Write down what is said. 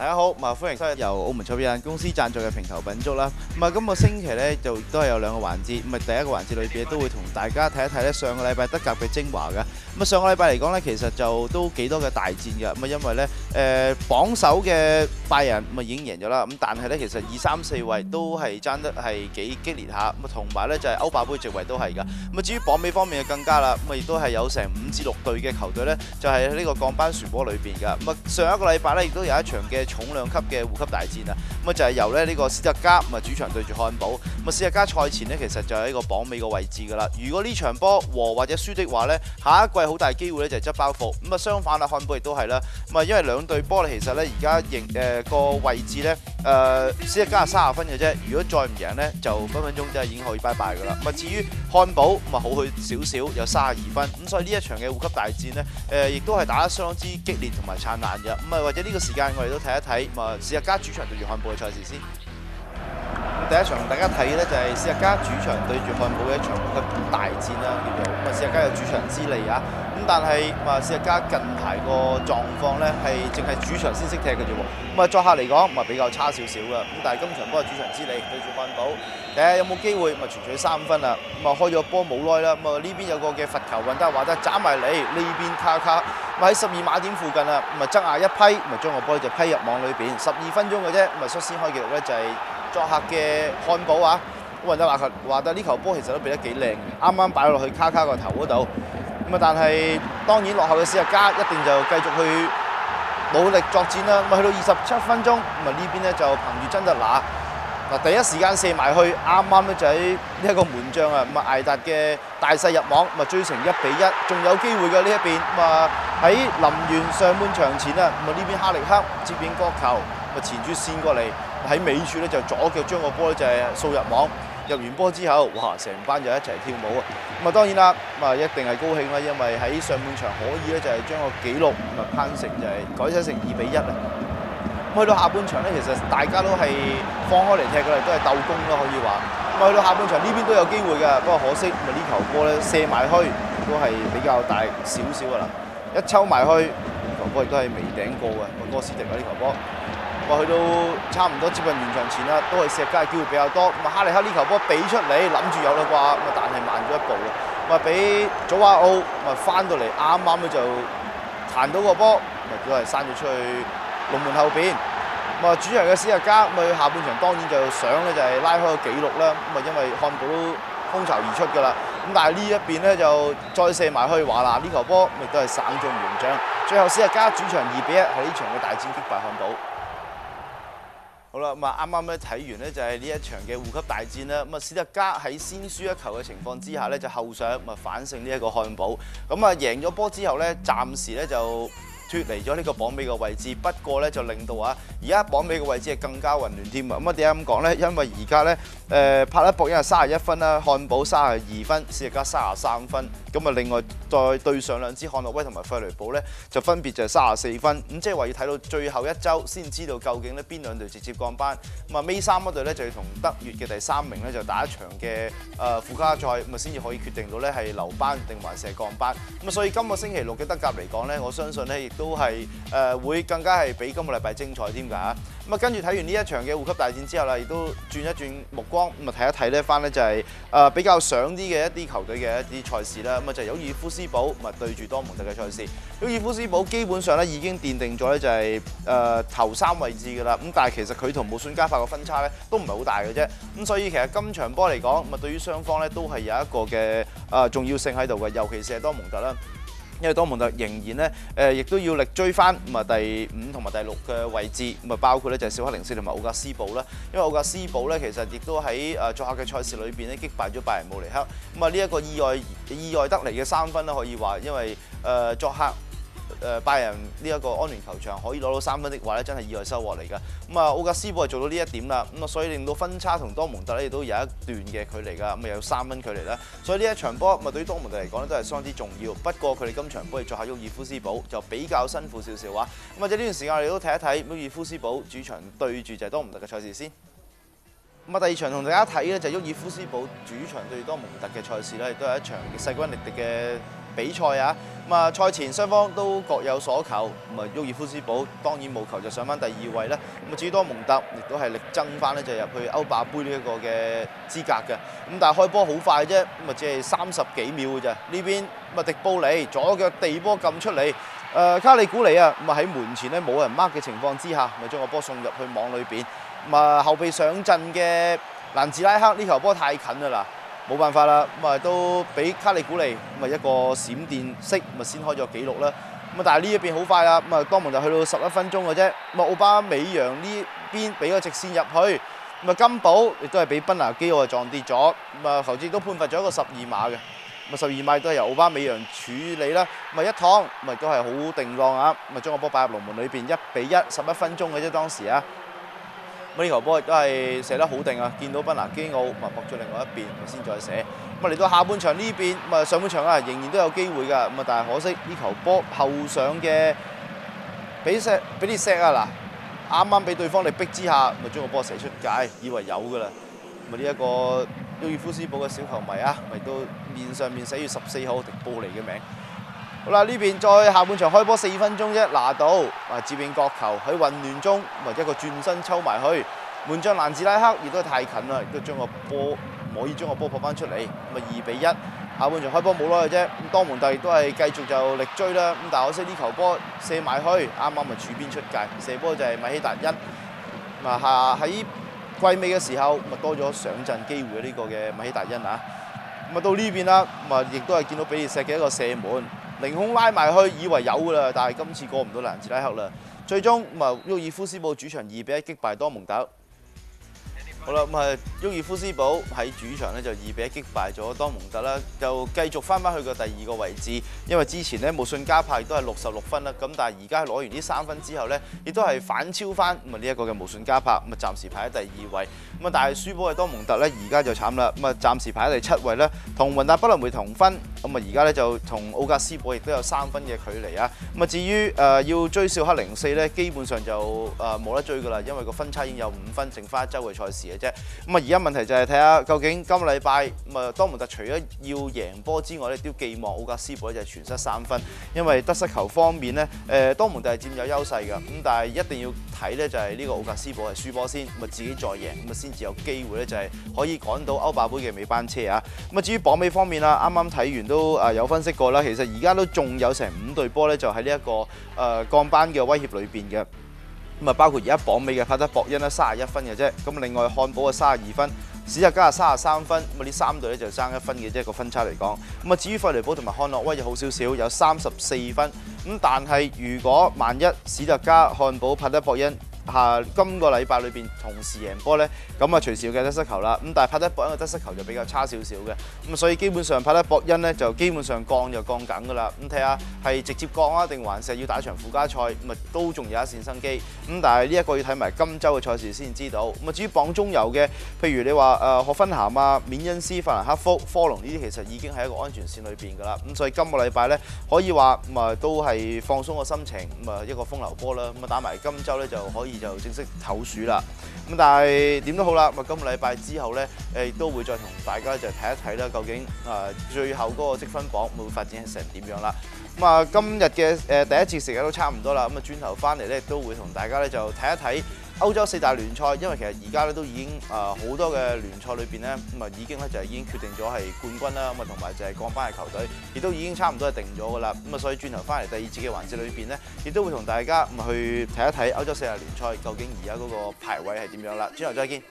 大家好咁啊歡迎收睇由澳門賽有限公司贊助嘅平頭品足啦。咁啊，今個星期咧就都係有兩個環節，咁啊第一個環節裏邊都會同大家睇一睇咧上個禮拜德甲嘅精華嘅。咁啊上個禮拜嚟講咧，其實就都幾多嘅大戰嘅。咁啊因為咧誒榜首嘅拜仁咁啊已經贏咗啦。咁但係咧其實二三四位都係爭得係幾激烈下。咁啊同埋咧就係歐霸杯席位都係㗎。咁啊至於榜尾方面嘅更加啦，咁啊亦都係有成五至六隊嘅球隊咧，就係喺呢個降班漩渦裏邊㗎。咁啊上一個禮拜咧亦都有一場嘅重量級嘅護級大戰啊！咁啊就係由咧呢個斯特加咁啊主場對住漢堡，咁啊斯特加賽前呢，其實就喺個榜尾個位置噶啦。如果呢場波和或者輸的話呢，下一季好大機會咧就係執包袱。咁啊相反啊，漢堡亦都係啦。咁啊因為兩隊波咧其實咧而家贏誒個位置呢，誒、呃、斯特加係三十分嘅啫。如果再唔贏呢，就分分鐘真係已經可以拜拜噶啦。咁啊至於漢堡咁啊好去少少，有三十二分。咁所以呢一場嘅護級大戰呢，誒亦都係打得相當之激烈同埋燦爛嘅。咁啊或者呢個時間我哋都睇一睇，咁啊試下加主場對住漢堡嘅賽事先。第一場大家睇呢，就係斯日加主場對住漢堡嘅一場嘅大戰啦，叫做咁啊斯特加有主場之利啊。咁但係啊斯特加近排個狀況呢，係淨係主場先識踢嘅啫喎。咁啊作客嚟講，咪比較差少少嘅。咁但係今場波係主場之利對住漢堡，睇下有冇機會，咪全取三分啊。咁啊開咗波冇耐啦，咁啊呢邊有個嘅罰球，運得話得斬埋你，呢邊卡卡，咁喺十二碼點附近啊，咁啊側壓一批，咪將個波就批入網裏邊，十二分鐘嘅啫，咁啊率先開紀錄咧就係作客嘅漢堡啊。咁運得華球華德呢球波其實都俾得幾靚，啱啱擺落去卡卡個頭嗰度。咁啊但係當然落後嘅斯日加一定就繼續去努力作戰啦。咁啊去到二十七分鐘，咁啊呢邊咧就憑住真特拿。嗱，第一時間射埋去，啱啱咧就喺呢一個門將啊，咁啊艾達嘅大勢入網，咁啊追成一比一，仲有機會嘅呢一邊，咁啊喺臨完上半場前啊，咁啊呢邊哈力克接應角球，咁啊前柱線過嚟，喺尾處咧就左腳將個波咧就係掃入網，入完波之後，哇！成班就一齊跳舞啊！咁啊當然啦，咁啊一定係高興啦，因為喺上半場可以咧就係將個紀錄咁啊攀成就係改寫成二比一啊！咁去到下半場咧，其實大家都係放開嚟踢嘅，都係鬥攻咯，可以話。咁啊去到下半場呢邊都有機會嘅，不過可惜咪呢球波咧射埋去都係比較大少少嘅啦。一抽埋去，球波亦都係未頂過嘅，個哥斯迪啊呢球波。咁去到差唔多接近完場前啦，都係石家嘅機會比較多。咁啊哈利克呢球波俾出嚟，諗住有啦啩，咁啊但係慢咗一步啦。咁啊俾祖亞奧咁啊翻到嚟啱啱咧就彈到個波，咪都係閂咗出去。龍門後邊，咁啊主場嘅斯日加，咁佢下半場當然就想咧就係拉開個紀錄啦。咁啊因為漢堡都空巢而出㗎啦。咁但係呢一邊咧就再射埋去華納呢球波，咪都係省中門將。最後斯日加主場二比一喺呢場嘅大戰擊敗漢堡。好啦，咁啊啱啱咧睇完咧，就係呢一場嘅護級大戰啦。咁啊斯特加喺先輸一球嘅情況之下咧，就後上咁啊反勝呢一個漢堡。咁啊贏咗波之後咧，暫時咧就脫離咗呢個榜尾嘅位置，不過咧就令到啊，而家榜尾嘅位置係更加混亂添啊！咁啊點解咁講呢？因為而家咧誒帕拉博因係三十一分啦，漢堡三十二分，斯特加三十三分，咁啊另外再對上兩支漢諾威同埋費雷堡咧，就分別就係三十四分。咁即係話要睇到最後一週先知道究竟呢邊兩隊直接降班。咁啊尾三嗰隊咧就要同德乙嘅第三名咧就打一場嘅誒附加賽，咁啊先至可以決定到咧係留班定還是係降班。咁啊所以今個星期六嘅德甲嚟講咧，我相信咧都係誒、呃、會更加係比今個禮拜精彩添㗎嚇。咁啊跟住睇完呢一場嘅護級大戰之後啦，亦都轉一轉目光，咁啊睇一睇呢翻呢就係、是、誒、比較想啲嘅一啲球隊嘅一啲賽事啦。咁啊就係尤爾夫斯堡，咁啊對住多蒙特嘅賽事。尤爾夫斯堡基本上咧已經奠定咗咧就係、是、誒、頭三位置㗎啦。咁但係其實佢同慕遜加法嘅分差咧都唔係好大嘅啫。咁所以其實今場波嚟講，咁啊對於雙方咧都係有一個嘅誒、重要性喺度嘅，尤其是係多蒙特啦。因為多蒙特仍然咧，誒、亦都要力追翻咁啊第五同埋第六嘅位置，咁啊包括咧就係小克零四同埋奧格斯堡啦。因為奧格斯堡咧其實亦都喺誒作客嘅賽事裏邊咧擊敗咗拜仁慕尼黑，咁啊呢一個意外意外得嚟嘅三分咧可以話，因為誒、作客。誒拜仁呢一個安聯球場可以攞到三分的話咧，真係意外收穫嚟㗎。咁啊，奧格斯堡係做到呢一點啦。咁啊，所以令到分差同多蒙特咧亦都有一段嘅距離㗎。咁啊，有三分距離啦。所以呢一場波，咁啊對於多蒙特嚟講咧都係相當之重要。不過佢哋今場波係作客沃爾夫斯堡，就比較辛苦少少啊。咁或者呢段時間我哋都睇一睇沃爾夫斯堡主場對住就係多蒙特嘅賽事先。咁啊，第二場同大家睇咧就係沃爾夫斯堡主場對多蒙特嘅賽事咧，亦都係一場勢均力敵嘅比賽啊！咁啊，賽前雙方都各有所求，咁啊，沃爾夫斯堡當然冇球就上翻第二位啦。咁啊，至於多蒙特亦都係力爭翻呢，就入去歐霸杯呢一個嘅資格嘅。咁但係開波好快啫，咁啊，只係三十幾秒嘅啫。呢邊咁啊，迪布尼左腳地波撳出嚟，誒卡利古尼啊，咁啊喺門前呢冇人 mark 嘅情況之下，咪將個波送入去網裏邊。咁啊，後備上陣嘅蘭治拉克呢球波太近啦。冇辦法啦，咁啊都俾卡利古尼咁啊一個閃電式，咁啊先開咗紀錄啦。咁啊但係呢一邊好快啦，咁啊多門就去到十一分鐘嘅啫。咁啊奧巴美揚呢邊俾個直線入去，咁啊金寶亦都係俾賓拿基奧撞跌咗。咁啊球證都判罰咗一個十二碼嘅，咁啊十二碼都係由奧巴美揚處理啦。咁啊一趟，咪都係好定浪啊，咁啊將個波擺入龍門裏邊，一比一，十一分鐘嘅啫當時啊。咁呢球波亦都係射得好定啊！見到賓拿基奧，咪撲咗另外一邊，咪先再射。咁啊嚟到下半場呢邊，咁啊上半場啊仍然都有機會㗎。咁啊但係可惜呢球波後上嘅俾石俾啲石啊嗱，啱啱俾對方力逼之下，咪將個波射出界，以為有㗎啦。咁呢一個沃爾夫斯堡嘅小球迷啊，咪都面上面寫住十四號迪布尼嘅名。好啦，呢邊再下半場開波四分鐘啫，拿到啊接應角球喺混亂中，咪一個轉身抽埋去，門將蘭治拉克亦都太近啦，亦都將個波唔可以將個波撲翻出嚟，咁啊二比一。下半場開波冇耐嘅啫，咁多蒙特亦都係繼續就力追啦，咁但係可惜呢球波射埋去，啱啱咪柱邊出界，射波就係米希達恩。啊下喺季尾嘅時候，咪多咗上陣機會呢個嘅米希達恩啊，咁啊到呢邊啦，咁啊亦都係見到比利石嘅一個射門。凌空拉埋去，以為有噶啦，但係今次過唔到蘭治拉克啦。最終咁啊，沃爾夫斯堡主場二比一擊敗多蒙特。好啦，咁啊，沃爾夫斯堡喺主場咧就二比一擊敗咗多蒙特啦，就繼續翻翻去個第二個位置。因為之前咧無信加派都係六十六分啦，咁但係而家攞完呢三分之後咧，亦都係反超翻咁啊呢一個嘅無信加柏，咁啊暫時排喺第二位。咁啊但係輸波嘅多蒙特咧，而家就慘啦，咁啊暫時排喺第七位咧，同雲達不萊梅同分。咁啊而家咧就同奧格斯堡亦都有三分嘅距離啊。咁啊至於誒要追少克零四咧，基本上就誒冇得追噶啦，因為個分差已經有五分，剩翻一週嘅賽事嘅啫。咁啊而家問題就係睇下究竟今個禮拜咁啊多蒙特除咗要贏波之外咧，都寄望奧格斯堡咧就係全失三分，因為得失球方面咧誒多蒙特係佔有優勢㗎。咁但係一定要睇咧就係呢個奧格斯堡係輸波先，咁啊自己再贏，咁啊先至有機會咧就係可以趕到歐霸杯嘅尾班車啊。咁啊至於榜尾方面啦，啱啱睇完都啊有分析過啦，其實而家都仲有成五隊波咧，就喺呢一個誒降班嘅威脅裏邊嘅。咁啊，包括而家榜尾嘅帕德博恩咧，三十一分嘅啫。咁另外漢堡啊，三十二分，史特加啊，三十三分。咁啊，呢三隊咧就爭一分嘅啫，個分差嚟講。咁啊，至於費雷堡同埋漢諾威就好少少，有三十四分。咁但係如果萬一史特加、漢堡、帕德博恩，下今個禮拜裏邊同時贏波呢，咁啊隨時要計得失球啦。咁但係帕德博恩嘅得失球就比較差少少嘅，咁所以基本上帕德博恩呢，就基本上降就降緊噶啦。咁睇下係直接降啊，定還是要打場附加賽，咁啊都仲有一線生機。咁但係呢一個要睇埋今週嘅賽事先知道。咁啊至於榜中游嘅，譬如你話誒霍芬咸啊、免恩斯、法蘭克福、科隆呢啲，其實已經係一個安全線裏邊噶啦。咁所以今個禮拜呢，可以話咁啊都係放鬆個心情，咁啊一個風流波啦。咁啊打埋今週呢，就可以。就正式透暑啦，咁但係點都好啦，咁今個禮拜之後咧，誒都會再同大家就睇一睇啦，究竟啊最後嗰個積分榜會發展成點樣啦？咁啊今日嘅誒第一次時間都差唔多啦，咁啊轉頭翻嚟咧，都會同大家咧就睇一睇。歐洲四大聯賽，因為其實而家咧都已經啊好多嘅聯賽裏邊咧，咁啊已經咧就係已經決定咗係冠軍啦，咁啊同埋就係降班嘅球隊，亦都已經差唔多係定咗噶啦。咁啊，所以轉頭翻嚟第二節嘅環節裏邊咧，亦都會同大家咁去睇一睇歐洲四大聯賽究竟而家嗰個排位係點樣啦。轉頭再見。